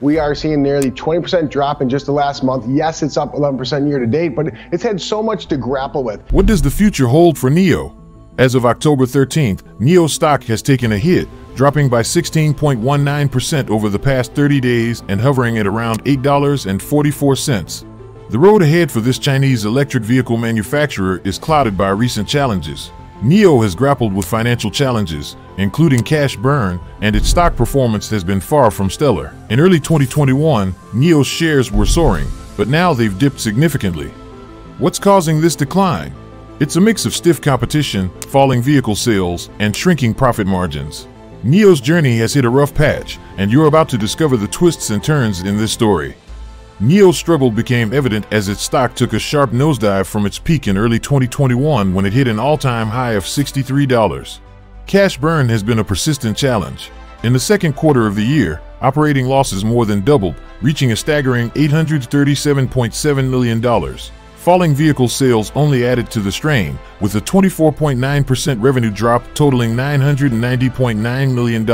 We are seeing nearly 20% drop in just the last month. Yes, it's up 11% year to date, but it's had so much to grapple with. What does the future hold for NIO? As of October 13th, NIO stock has taken a hit, dropping by 16.19% over the past 30 days and hovering at around $8.44. The road ahead for this Chinese electric vehicle manufacturer is clouded by recent challenges. NIO has grappled with financial challenges, including cash burn, and its stock performance has been far from stellar. In early 2021, NIO's shares were soaring, but now they've dipped significantly. What's causing this decline? It's a mix of stiff competition, falling vehicle sales, and shrinking profit margins. NIO's journey has hit a rough patch, and you're about to discover the twists and turns in this story. NIO's struggle became evident as its stock took a sharp nosedive from its peak in early 2021 when it hit an all-time high of $63. Cash burn has been a persistent challenge. In the second quarter of the year, operating losses more than doubled, reaching a staggering $837.7 million. Falling vehicle sales only added to the strain, with a 24.9% revenue drop totaling $990.9 million.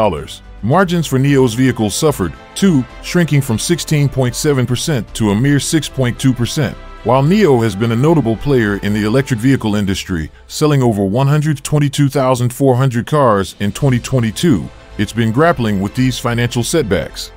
Margins for NIO's vehicles suffered, too, shrinking from 16.7% to a mere 6.2%. While NIO has been a notable player in the electric vehicle industry, selling over 122,400 cars in 2022, it's been grappling with these financial setbacks.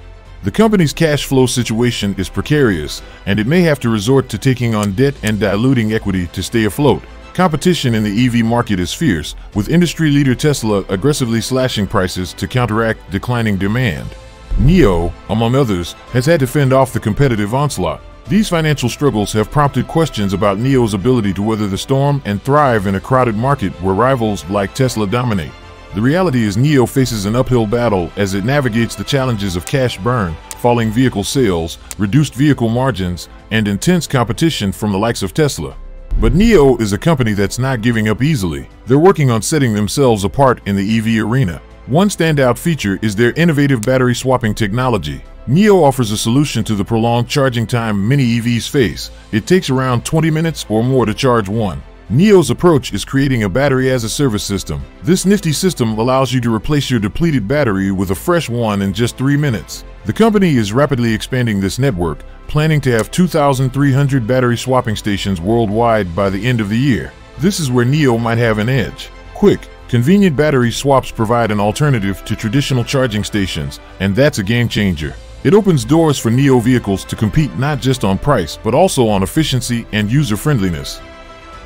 The company's cash flow situation is precarious, and it may have to resort to taking on debt and diluting equity to stay afloat. Competition in the EV market is fierce, with industry leader Tesla aggressively slashing prices to counteract declining demand. NIO, among others, has had to fend off the competitive onslaught. These financial struggles have prompted questions about NIO's ability to weather the storm and thrive in a crowded market where rivals like Tesla dominate. The reality is NIO faces an uphill battle as it navigates the challenges of cash burn, falling vehicle sales, reduced vehicle margins, and intense competition from the likes of Tesla. But NIO is a company that's not giving up easily. They're working on setting themselves apart in the EV arena. One standout feature is their innovative battery swapping technology. NIO offers a solution to the prolonged charging time many EVs face. It takes around 20 minutes or more to charge one. NIO's approach is creating a battery as a service system. This nifty system allows you to replace your depleted battery with a fresh one in just three minutes. The company is rapidly expanding this network, planning to have 2,300 battery swapping stations worldwide by the end of the year. This is where NIO might have an edge. Quick, convenient battery swaps provide an alternative to traditional charging stations, and that's a game changer. It opens doors for NIO vehicles to compete not just on price, but also on efficiency and user friendliness.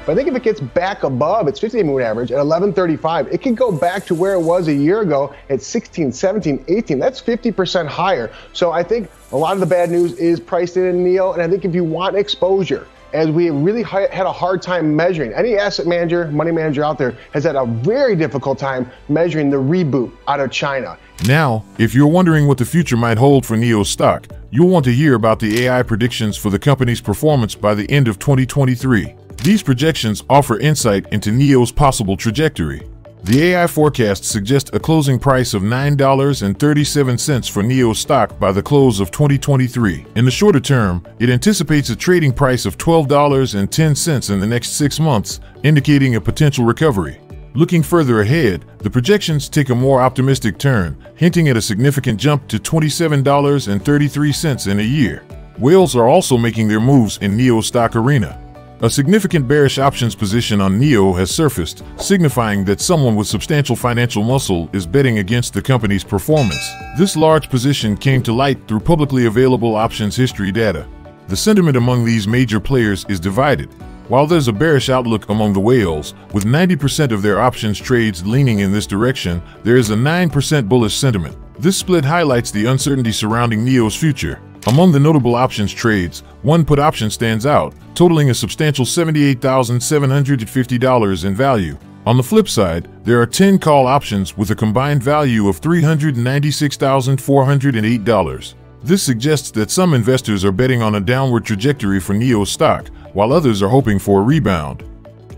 But I think if it gets back above its 50 day moving average at 1135, it could go back to where it was a year ago at 16, 17, 18. That's 50% higher. So I think a lot of the bad news is priced in in NIO. And I think if you want exposure, as we really had a hard time measuring. Any asset manager, money manager out there has had a very difficult time measuring the reboot out of China. Now, if you're wondering what the future might hold for NIO stock, you'll want to hear about the AI predictions for the company's performance by the end of 2023. These projections offer insight into NIO's possible trajectory. The AI forecasts suggest a closing price of $9.37 for NIO stock by the close of 2023. In the shorter term, it anticipates a trading price of $12.10 in the next six months, indicating a potential recovery. Looking further ahead, the projections take a more optimistic turn, hinting at a significant jump to $27.33 in a year. Whales are also making their moves in NIO stock arena. A significant bearish options position on NIO has surfaced, signifying that someone with substantial financial muscle is betting against the company's performance. This large position came to light through publicly available options history data. The sentiment among these major players is divided. While there's a bearish outlook among the whales, with 90% of their options trades leaning in this direction, there is a 9% bullish sentiment. This split highlights the uncertainty surrounding NIO's future. Among the notable options trades, one put option stands out, totaling a substantial $78,750 in value. On the flip side, there are 10 call options with a combined value of $396,408. This suggests that some investors are betting on a downward trajectory for NIO stock, while others are hoping for a rebound.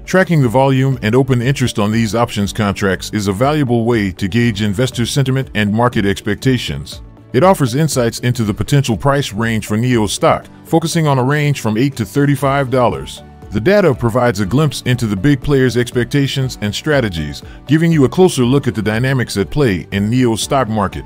Tracking the volume and open interest on these options contracts is a valuable way to gauge investor sentiment and market expectations. It offers insights into the potential price range for NIO stock, focusing on a range from 8 to $35. The data provides a glimpse into the big players' expectations and strategies, giving you a closer look at the dynamics at play in NIO's stock market.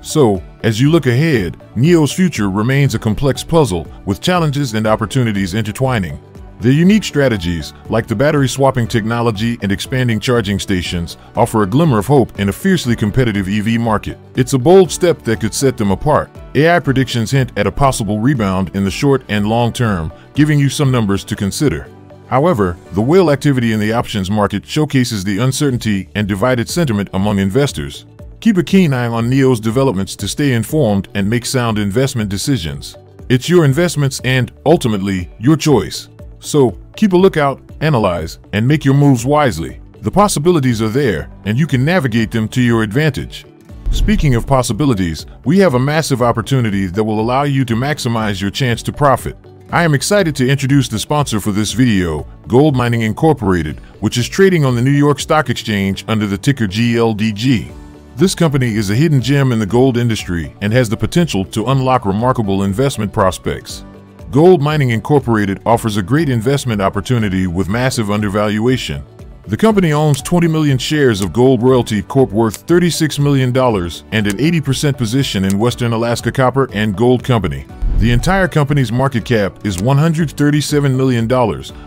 So, as you look ahead, NIO's future remains a complex puzzle with challenges and opportunities intertwining. Their unique strategies, like the battery swapping technology and expanding charging stations, offer a glimmer of hope in a fiercely competitive EV market. It's a bold step that could set them apart. AI predictions hint at a possible rebound in the short and long term, giving you some numbers to consider. However, the whale activity in the options market showcases the uncertainty and divided sentiment among investors. Keep a keen eye on NIO's developments to stay informed and make sound investment decisions. It's your investments and, ultimately, your choice. So, keep a lookout, analyze, and make your moves wisely. The possibilities are there, and you can navigate them to your advantage. Speaking of possibilities, we have a massive opportunity that will allow you to maximize your chance to profit. I am excited to introduce the sponsor for this video, Gold Mining Incorporated, which is trading on the New York Stock Exchange under the ticker GLDG. This company is a hidden gem in the gold industry and has the potential to unlock remarkable investment prospects. Gold Mining Incorporated offers a great investment opportunity with massive undervaluation. The company owns 20 million shares of Gold Royalty Corp worth $36 million and an 80% position in Western Alaska Copper and Gold Company. The entire company's market cap is $137 million,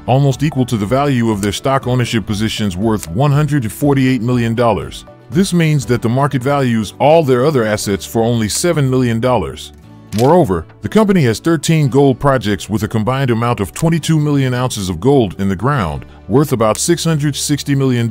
almost equal to the value of their stock ownership positions worth $148 million. This means that the market values all their other assets for only $7 million. Moreover, the company has 13 gold projects with a combined amount of 22 million ounces of gold in the ground, worth about $660 million.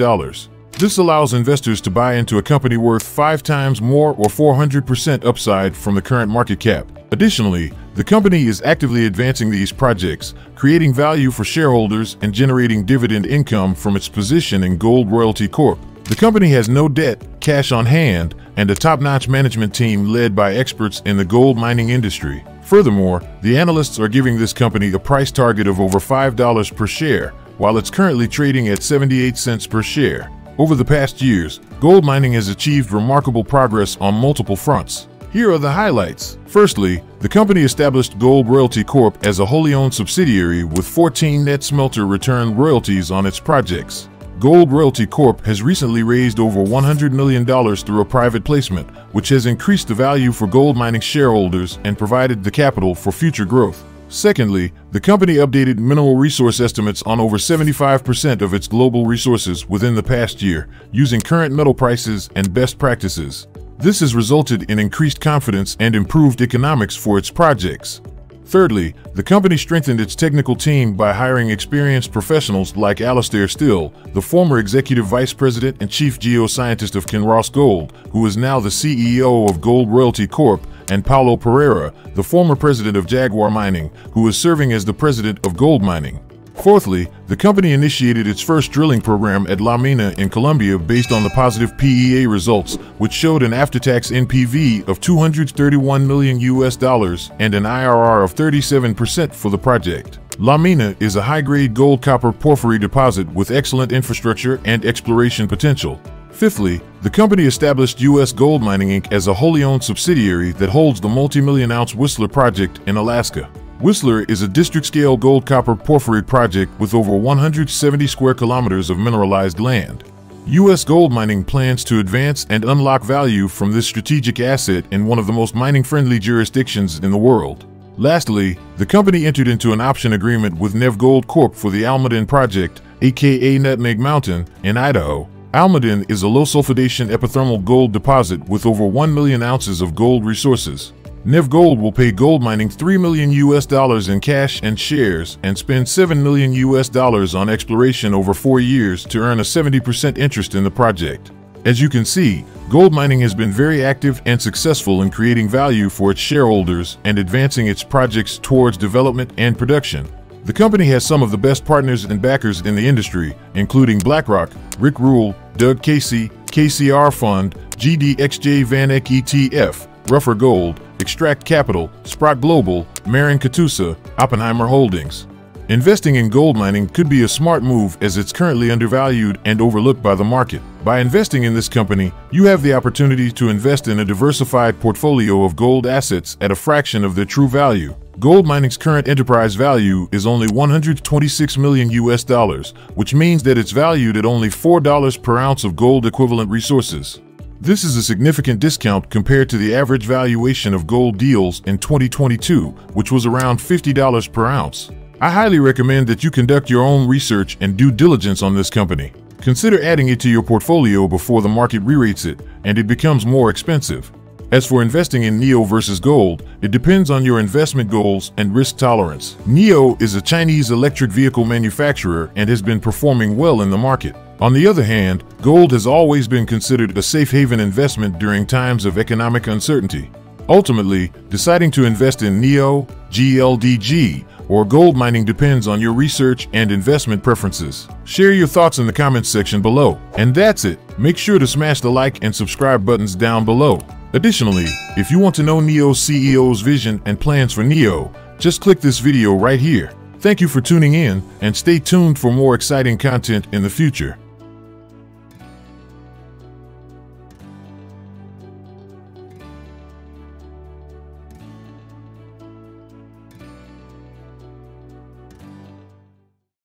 This allows investors to buy into a company worth five times more or 400% upside from the current market cap. Additionally, the company is actively advancing these projects, creating value for shareholders and generating dividend income from its position in Gold Royalty Corp. The company has no debt, cash on hand, and a top-notch management team led by experts in the gold mining industry. Furthermore, the analysts are giving this company a price target of over $5 per share, while it's currently trading at 78 cents per share. Over the past years, gold mining has achieved remarkable progress on multiple fronts. Here are the highlights. Firstly, the company established Gold Royalty Corp as a wholly owned subsidiary with 14 net smelter return royalties on its projects. Gold Royalty Corp has recently raised over $100 million through a private placement, which has increased the value for gold mining shareholders and provided the capital for future growth. Secondly, the company updated mineral resource estimates on over 75% of its global resources within the past year, using current metal prices and best practices. This has resulted in increased confidence and improved economics for its projects. Thirdly, the company strengthened its technical team by hiring experienced professionals like Alastair Still, the former executive vice president and chief geoscientist of Kinross Gold, who is now the CEO of Gold Royalty Corp, and Paulo Pereira, the former president of Jaguar Mining, who is serving as the president of Gold Mining. Fourthly, the company initiated its first drilling program at La Mina in Colombia based on the positive PEA results, which showed an after-tax NPV of 231 million US dollars and an IRR of 37% for the project. La Mina is a high-grade gold-copper porphyry deposit with excellent infrastructure and exploration potential. Fifthly, the company established U.S. Gold Mining Inc. as a wholly owned subsidiary that holds the multi-million ounce Whistler project in Alaska. Whistler is a district-scale gold-copper porphyry project with over 170 square kilometers of mineralized land. U.S. gold mining plans to advance and unlock value from this strategic asset in one of the most mining-friendly jurisdictions in the world. Lastly, the company entered into an option agreement with Nev Gold Corp for the Almaden project, aka Nutmeg Mountain, in Idaho. Almaden is a low sulfidation epithermal gold deposit with over 1 million ounces of gold resources. Nev Gold will pay gold mining 3 million US dollars in cash and shares and spend 7 million US dollars on exploration over 4 years to earn a 70% interest in the project. As you can see, gold mining has been very active and successful in creating value for its shareholders and advancing its projects towards development and production. The company has some of the best partners and backers in the industry, including BlackRock, Rick Rule, Doug Casey, KCR Fund, GDXJ VanEck ETF, Ruffer Gold, Extract Capital, Sprott Global, Marin Katusa, Oppenheimer Holdings. Investing in gold mining could be a smart move as it's currently undervalued and overlooked by the market. By investing in this company, you have the opportunity to invest in a diversified portfolio of gold assets at a fraction of their true value. Gold mining's current enterprise value is only 126 million US dollars, which means that it's valued at only $4 per ounce of gold equivalent resources. This is a significant discount compared to the average valuation of gold deals in 2022, which was around $50 per ounce. I highly recommend that you conduct your own research and due diligence on this company. Consider adding it to your portfolio before the market re-rates it and it becomes more expensive. As for investing in NIO versus gold, it depends on your investment goals and risk tolerance. NIO is a Chinese electric vehicle manufacturer and has been performing well in the market. On the other hand, gold has always been considered a safe haven investment during times of economic uncertainty. Ultimately, deciding to invest in NIO, GLDG, or gold mining depends on your research and investment preferences. Share your thoughts in the comments section below. And that's it. Make sure to smash the like and subscribe buttons down below. Additionally, if you want to know NIO CEO's vision and plans for NIO, just click this video right here. Thank you for tuning in and stay tuned for more exciting content in the future.